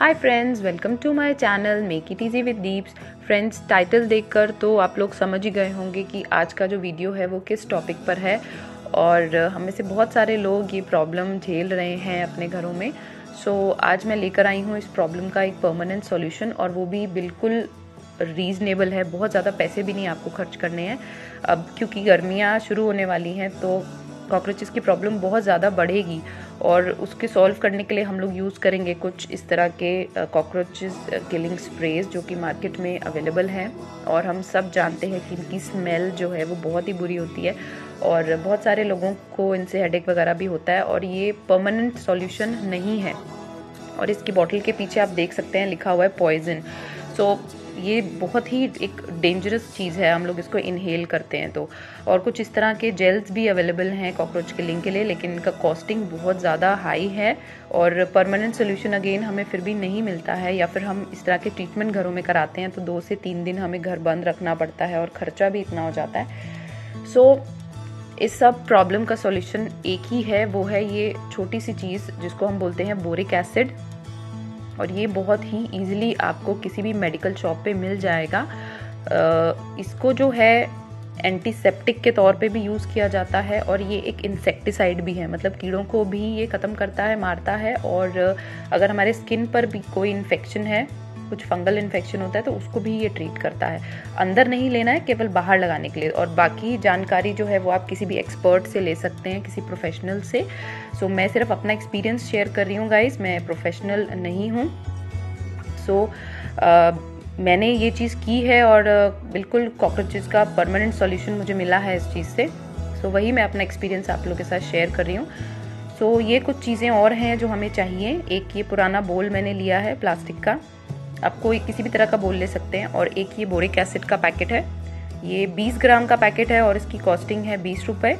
Hi friends welcome to my channel make it easy with Deeps friends title देखकर तो आप लोग समझ ही गए होंगे कि आज का जो वीडियो है वो किस टॉपिक पर है। और हमें से बहुत सारे लोग ये प्रॉब्लम झेल रहे हैं अपने घरों में। सो so, आज मैं लेकर आई हूँ इस प्रॉब्लम का एक परमानेंट सॉल्यूशन और वो भी बिल्कुल रीज़नेबल है। बहुत ज़्यादा पैसे भी नहीं आपको खर्च करने हैं। अब क्योंकि गर्मियाँ शुरू होने वाली हैं तो कॉकरोचेस की प्रॉब्लम बहुत ज़्यादा बढ़ेगी। और उसके सॉल्व करने के लिए हम लोग यूज़ करेंगे कुछ इस तरह के कॉकरोचेस किलिंग स्प्रेज जो कि मार्केट में अवेलेबल हैं। और हम सब जानते हैं कि इनकी स्मेल जो है वो बहुत ही बुरी होती है और बहुत सारे लोगों को इनसे हेडेक वगैरह भी होता है और ये परमानेंट सॉल्यूशन नहीं है। और इसकी बॉटल के पीछे आप देख सकते हैं लिखा हुआ है पॉइजन सो so, ये बहुत ही एक डेंजरस चीज़ है हम लोग इसको इनहेल करते हैं तो। और कुछ इस तरह के जेल्स भी अवेलेबल हैं कॉकरोच किलिंग के लिए लेकिन इनका कॉस्टिंग बहुत ज़्यादा हाई है और परमानेंट सोल्यूशन अगेन हमें फिर भी नहीं मिलता है या फिर हम इस तरह के ट्रीटमेंट घरों में कराते हैं तो दो से तीन दिन हमें घर बंद रखना पड़ता है और ख़र्चा भी इतना हो जाता है। सो so, इस सब प्रॉब्लम का सॉल्यूशन एक ही है वो है ये छोटी सी चीज़ जिसको हम बोलते हैं बोरिक एसिड और ये बहुत ही ईजिली आपको किसी भी मेडिकल शॉप पे मिल जाएगा। इसको जो है एंटीसेप्टिक के तौर पे भी यूज़ किया जाता है और ये एक इंसेक्टिसाइड भी है। मतलब कीड़ों को भी ये ख़त्म करता है, मारता है और अगर हमारे स्किन पर भी कोई इन्फेक्शन है कुछ फंगल इन्फेक्शन होता है तो उसको भी ये ट्रीट करता है। अंदर नहीं लेना है केवल बाहर लगाने के लिए। और बाकी जानकारी जो है वो आप किसी भी एक्सपर्ट से ले सकते हैं किसी प्रोफेशनल से। सो so, मैं सिर्फ़ अपना एक्सपीरियंस शेयर कर रही हूँ गाइज़ मैं प्रोफेशनल नहीं हूँ। सो मैंने ये चीज़ की है और बिल्कुल कॉकरोचेस का परमानेंट सॉल्यूशन मुझे मिला है इस चीज़ से। सो so, वही मैं अपना एक्सपीरियंस आप लोगों के साथ शेयर कर रही हूँ। सो so, ये कुछ चीज़ें और हैं जो हमें चाहिए। एक ये पुराना बोल मैंने लिया है प्लास्टिक का। आप कोई किसी भी तरह का बोल ले सकते हैं। और एक ये बोरिक एसिड का पैकेट है। ये 20 ग्राम का पैकेट है और इसकी कॉस्टिंग है बीस रुपये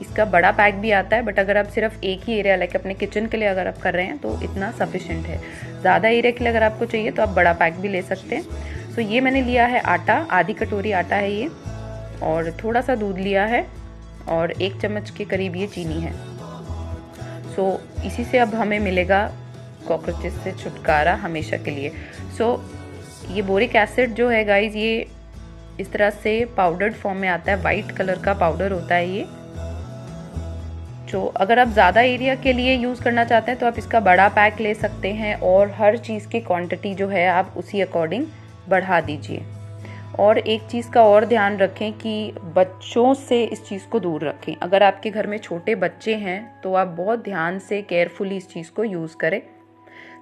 इसका बड़ा पैक भी आता है, बट अगर आप सिर्फ़ एक ही एरिया लाइक अपने किचन के लिए अगर आप कर रहे हैं तो इतना सफिशेंट है। ज़्यादा एरिया के लिए अगर आपको चाहिए तो आप बड़ा पैक भी ले सकते हैं। सो ये मैंने लिया है आटा, आधी कटोरी आटा है ये। और थोड़ा सा दूध लिया है और एक चम्मच के करीब ये चीनी है। सो इसी से अब हमें मिलेगा कॉकरोचेस से छुटकारा हमेशा के लिए। सो so, ये बोरिक एसिड जो है गाइज़ ये इस तरह से पाउडर्ड फॉर्म में आता है। वाइट कलर का पाउडर होता है ये। जो अगर आप ज़्यादा एरिया के लिए यूज़ करना चाहते हैं तो आप इसका बड़ा पैक ले सकते हैं और हर चीज़ की क्वांटिटी जो है आप उसी अकॉर्डिंग बढ़ा दीजिए। और एक चीज़ का और ध्यान रखें कि बच्चों से इस चीज़ को दूर रखें। अगर आपके घर में छोटे बच्चे हैं तो आप बहुत ध्यान से केयरफुली इस चीज़ को यूज़ करें।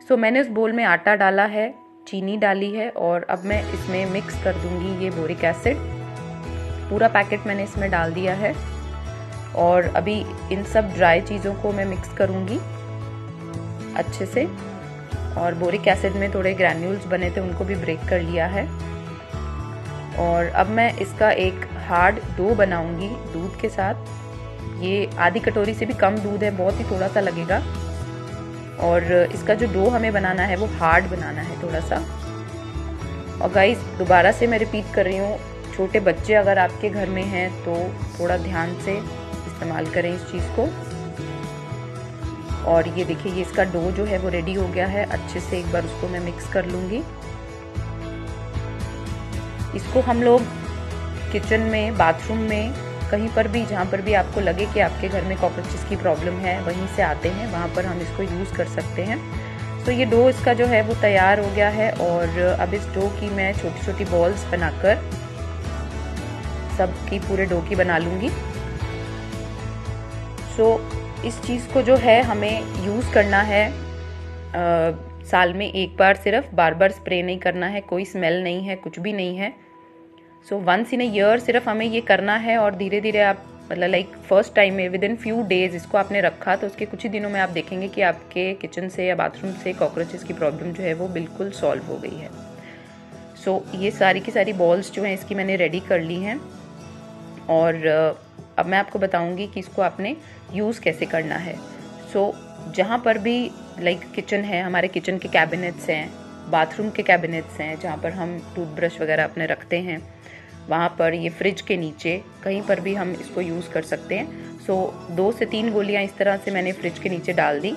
सो so, मैंने उस बोल में आटा डाला है चीनी डाली है और अब मैं इसमें मिक्स कर दूँगी ये बोरिक एसिड पूरा पैकेट मैंने इसमें डाल दिया है और अभी इन सब ड्राई चीज़ों को मैं मिक्स करूँगी अच्छे से. और बोरिक एसिड में थोड़े ग्रैन्यूल्स बने थे उनको भी ब्रेक कर लिया है. और अब मैं इसका एक हार्ड डो बनाऊँगी दूध के साथ. ये आधी कटोरी से भी कम दूध है बहुत ही थोड़ा सा लगेगा. और इसका जो डो हमें बनाना है, वो हार्ड बनाना है थोड़ा सा और गाइस दोबारा से मैं रिपीट कर रही हूँ, छोटे बच्चे अगर आपके घर में हैं तो थोड़ा ध्यान से इस्तेमाल करें इस चीज़ को। और ये देखिए, ये इसका डो जो है, वो रेडी हो गया है। अच्छे से एक बार उसको मैं मिक्स कर लूँगी। इसको हम लोग किचन में बाथरूम में कहीं पर भी जहाँ पर भी आपको लगे कि आपके घर में कॉकरोचेस की प्रॉब्लम है वहीं से आते हैं वहाँ पर हम इसको यूज़ कर सकते हैं। तो ये डो इसका जो है वो तैयार हो गया है और अब इस डो की मैं छोटी छोटी बॉल्स बनाकर सब की पूरे डो की बना लूँगी। सो इस चीज़ को जो है हमें यूज़ करना है आ, साल में एक बार सिर्फ़ बार बार स्प्रे नहीं करना है कोई स्मेल नहीं है कुछ भी नहीं है। So once in a year सिर्फ़ हमें ये करना है और धीरे धीरे आप मतलब लाइक फ़र्स्ट टाइम में विद इन फ्यू डेज़ इसको आपने रखा तो उसके कुछ ही दिनों में आप देखेंगे कि आपके किचन से या बाथरूम से कॉकरोचेस की प्रॉब्लम जो है वो बिल्कुल सॉल्व हो गई है। सो so, ये सारी की सारी बॉल्स जो हैं इसकी मैंने रेडी कर ली हैं। और अब मैं आपको बताऊँगी कि इसको आपने यूज़ कैसे करना है। सो so, जहाँ पर भी लाइक like, किचन है हमारे किचन के कैबिनेट्स हैं बाथरूम के कैबिनेट्स हैं जहाँ पर हम टूथब्रश वगैरह अपने रखते हैं वहाँ पर, ये फ्रिज के नीचे, कहीं पर भी हम इसको यूज़ कर सकते हैं। सो दो से तीन गोलियाँ इस तरह से मैंने फ्रिज के नीचे डाल दी।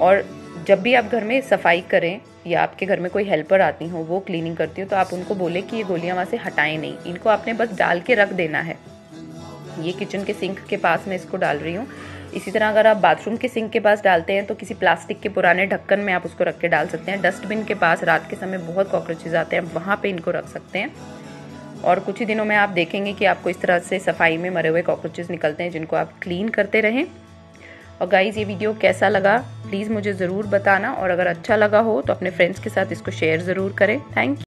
और जब भी आप घर में सफ़ाई करें या आपके घर में कोई हेल्पर आती हो, वो क्लीनिंग करती हो तो आप उनको बोले कि ये गोलियाँ वहाँ से हटाएँ नहीं। इनको आपने बस डाल के रख देना है। ये किचन के सिंक के पास मैं इसको डाल रही हूँ। इसी तरह अगर आप बाथरूम के सिंक के पास डालते हैं तो किसी प्लास्टिक के पुराने ढक्कन में आप उसको रख के डाल सकते हैं। डस्टबिन के पास रात के समय बहुत कॉकरोचेज आते हैं वहाँ पर इनको रख सकते हैं। और कुछ ही दिनों में आप देखेंगे कि आपको इस तरह से सफ़ाई में मरे हुए कॉकरोचेज निकलते हैं, जिनको आप क्लीन करते रहें। और गाइज़ ये वीडियो कैसा लगा? प्लीज़ मुझे ज़रूर बताना, और अगर अच्छा लगा हो तो अपने फ्रेंड्स के साथ इसको शेयर ज़रूर करें। थैंक